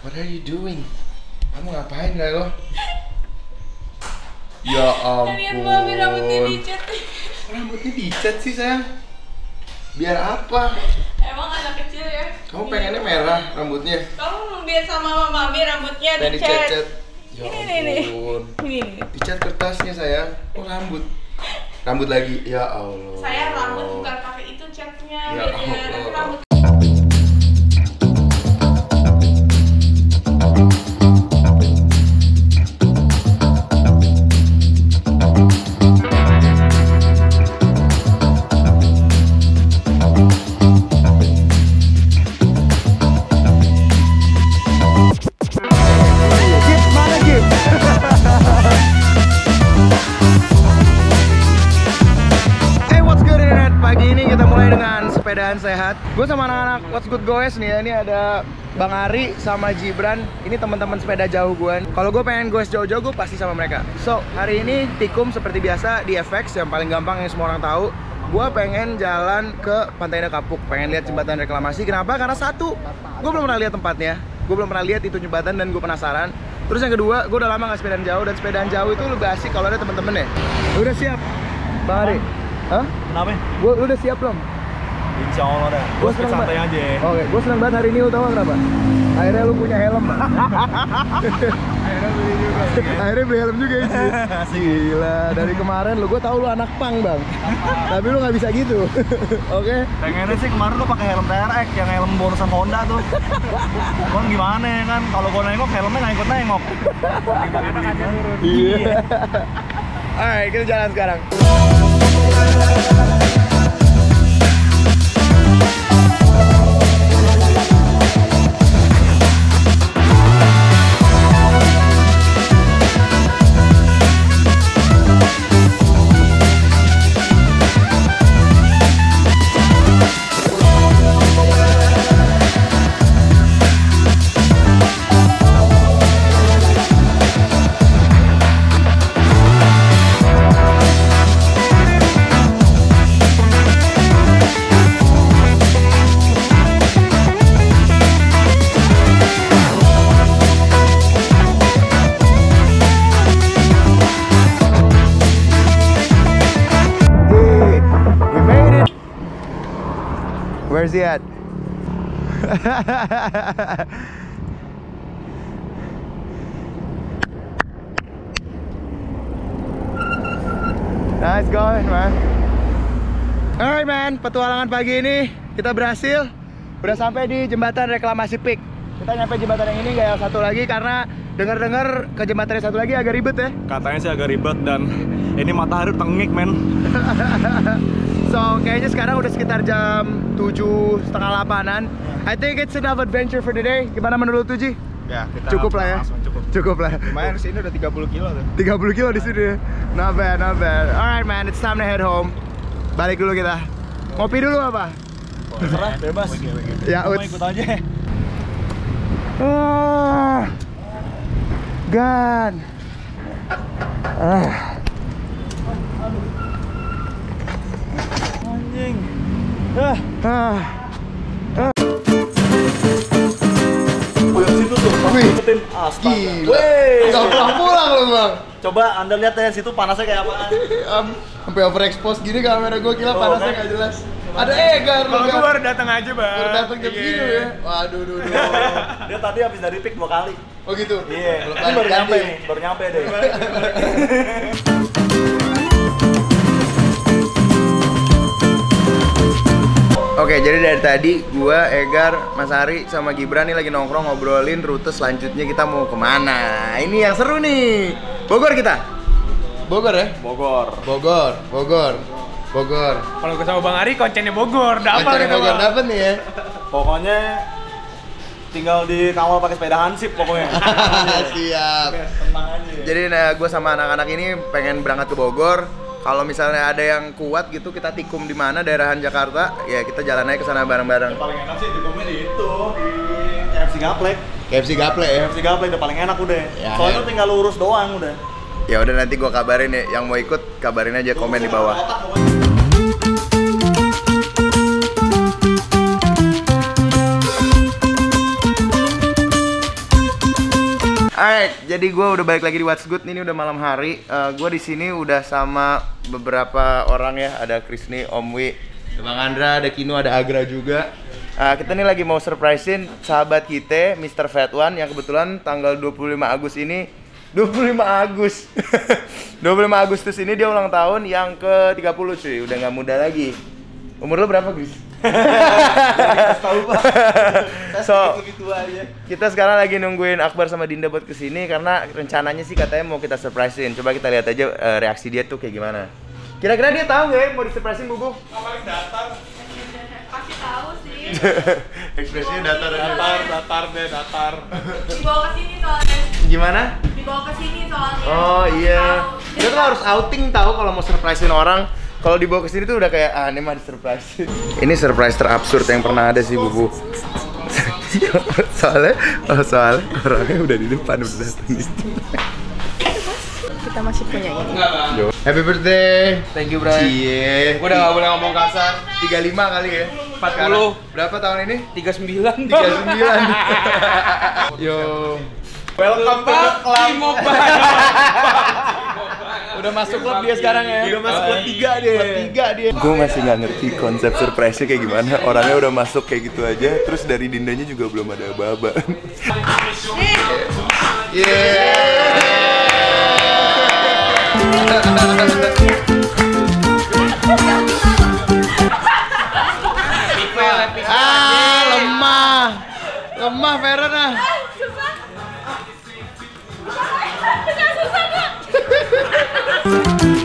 What are you doing? Kamu ngapain gak lo? Ya Lihat mami rambutnya ampun. dicat. Rambutnya dicat sih sayang. Biar apa? Emang anak kecil ya? Kamu pengennya merah rambutnya? Kamu biar sama mami rambutnya dicat. dicat-cat. Ya Ini nih nih. ampun. Ini nih. Dicat kertasnya sayang. Oh rambut. Rambut lagi. Ya Allah. Saya rambut bukan pakai itu catnya. Ya Allah. rambut sepedaan sehat. Gue sama anak-anak What's Good Goes nih ya. Ini ada Bang Ari sama Gibran. Ini teman-teman sepeda jauh gue. Kalau gue pengen goes jauh-jauh, gue pasti sama mereka. So, hari ini tikum seperti biasa di FX yang paling gampang yang semua orang tahu. Gue pengen jalan ke Pantai Kapuk, pengen lihat jembatan reklamasi. Kenapa? Karena satu, gue belum pernah lihat tempatnya. Gue belum pernah lihat itu jembatan dan gue penasaran. Terus yang kedua, gue udah lama gak sepedaan jauh dan sepedaan jauh itu lebih asik kalau ada temen-temen ya. Udah siap, Bang Ari? Hah? Kenapa? Gua, lu udah siap belum? Insya Allah dah. Gua Gue seneng santai banget. aja. Oke, gue seneng banget hari ini, lu tau gak kenapa? Akhirnya lu punya helm. Akhirnya beli juga. Akhirnya beli helm juga Ci. Gila, dari kemarin lu, gue tau lu anak pang, Bang. Tapi lu gak bisa gitu. Oke? Pengennya sih kemarin tuh pakai helm TRX yang helm bonusan Honda tuh. Cuman gimana ya kan? Kalau gue nengok helmnya nggak ikut nengok. Iya. Alright, kita jalan sekarang. Where's he at? nice going, man. Alright, man. Petualangan pagi ini kita berhasil. Udah sampai di jembatan reklamasi Peak. Kita nyampe jembatan yang ini gak yang satu lagi karena dengar-dengar ke jembatan yang satu lagi agak ribet ya. Katanya sih agak ribet dan ini matahari tengik men. So, kayaknya sekarang udah sekitar jam 7 setengah 8an I think it's enough adventure for today Gimana menurut lu, Ji? Ya, kita Cukup lah ya? langsung cukup. Cukup lah Lumayan sini udah 30 kilo tuh. 30 kilo di sini Not bad, not bad Alright man, it's time to head home Balik dulu kita Ngopi dulu apa? Terserah, bebas. Ya, Mau Uts ikut aja. ah. Gan ah. Anjing. Ah, Ah. situ tuh. Wih. Gila. Gak pulang pulang loh bang Coba Anda lihat ya situ panasnya kayak apaan. Am, Sampai overexpose gini kamera gue kira Oh, panasnya kan? gak jelas Ada Egar Kalau gue baru datang aja bang. Baru datang jam Iya. segini ya. Waduh, duh, duh. Dia tadi habis dari pick dua kali. Oh gitu. Iya. Belum Ini baru nyampe nih, baru nyampe deh. Oke, jadi dari tadi gua, Egar, Mas Ari sama Gibran nih lagi nongkrong ngobrolin rute selanjutnya kita mau ke mana. Ini yang seru nih. Bogor kita. Bogor ya? Bogor. Bogor, Bogor, Bogor. Kalau gue sama Bang Ari koncennya Bogor, Acara gitu Bogor dapet nih ya. Pokoknya tinggal dikawal pakai sepeda hansip pokoknya. Siap. Tenang aja. Jadi nah, gue sama anak-anak ini pengen berangkat ke Bogor. Kalau misalnya ada yang kuat gitu kita tikum di mana daerahan Jakarta, ya kita jalan aja ke sana bareng-bareng. paling enak sih dikumnya di itu di KFC Gaplek. KFC Gaple ya. KFC Gaplek udah paling enak udah. Ya, Soalnya ya. tinggal lurus doang udah. Ya udah nanti gua kabarin ya yang mau ikut kabarin aja komen di bawah. Alright, jadi gue udah balik lagi di What's Good. Ini udah malam hari. gue di sini udah sama beberapa orang ya. Ada Krisni, Om Wi, ada Bang Andra, ada Kino, ada Agra juga. Eh, kita nih lagi mau surprisein sahabat kita, Mr. Fat One, yang kebetulan tanggal 25 Agustus ini 25 Agus 25 Agustus ini dia ulang tahun yang ke-30 cuy, udah nggak muda lagi. Umur lo berapa, Gus? so, kita sekarang lagi nungguin Akbar sama Dinda buat ke sini karena rencananya sih katanya mau kita surprisein. Coba kita lihat aja eh, reaksi dia tuh kayak gimana. Kira-kira dia tahu nggak ya mau disurprisein Bubu? Pasti tahu sih. Ekspresinya datar aja. Datar, datar deh, datar. Dibawa ke sini soalnya. Gimana? Dibawa ke sini soalnya. Oh iya. tahu. Kita tuh harus outing tahu kalau mau surprisein orang. Kalau dibawa ke sini tuh udah kayak ah ini mah surprise. ini surprise terabsurd yang pernah ada sih Bubu. soalnya, oh soalnya orangnya udah di depan udah datang Kita masih punya ini. Happy birthday. Thank you, Bray. Cie. Gua udah gak boleh ngomong kasar. 35 kali ya. 40. Berapa tahun ini? 39. 39. Yo. Welcome to the club. Udah masuk klub dia sekarang ya. Udah masuk klub tiga dia. Klub tiga dia. Gue masih nggak ngerti konsep surprise-nya kayak gimana. Orangnya udah masuk kayak gitu aja. Terus dari dindanya juga belum ada aba-aba. ah, lemah. Lemah Feren ah. Coba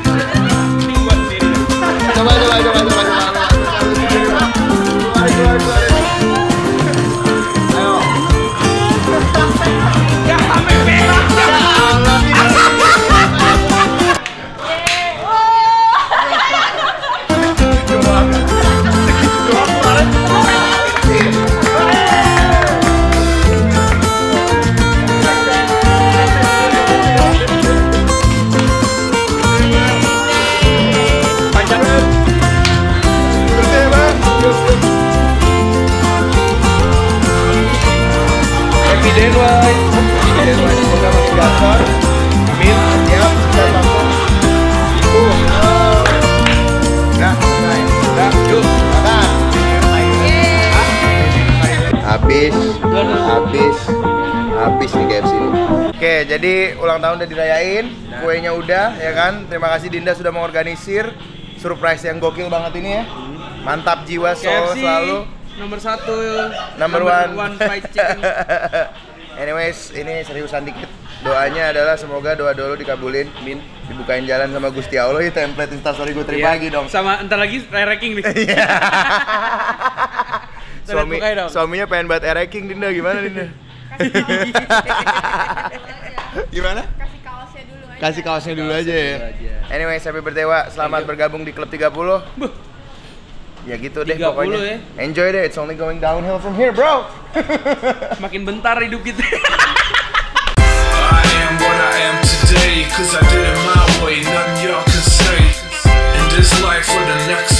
jadi ulang tahun udah dirayain, kuenya udah, ya kan? Terima kasih Dinda sudah mengorganisir surprise yang gokil banget ini ya. Mantap jiwa so KFC selalu. nomor satu. Number one. one fried chicken. Anyways, ini seriusan dikit. Doanya adalah semoga doa dulu dikabulin. Min. Dibukain jalan sama Gusti Allah ya template instastory gue terima lagi dong. Iya. Sama entar lagi ranking nih. Iya. Suami, suaminya pengen buat ereking Dinda gimana Dinda? Gimana? Kasih kaosnya dulu aja. Kasih kaosnya dulu aja ya. Anyway, happy birthday Wak. Selamat Thank bergabung di klub 30. Buh. Ya gitu deh pokoknya. Ya. Enjoy deh, it's only going downhill from here, bro. Makin bentar hidup kita. I am what I am today, cause I did it my way, none y'all can say. In this life for the next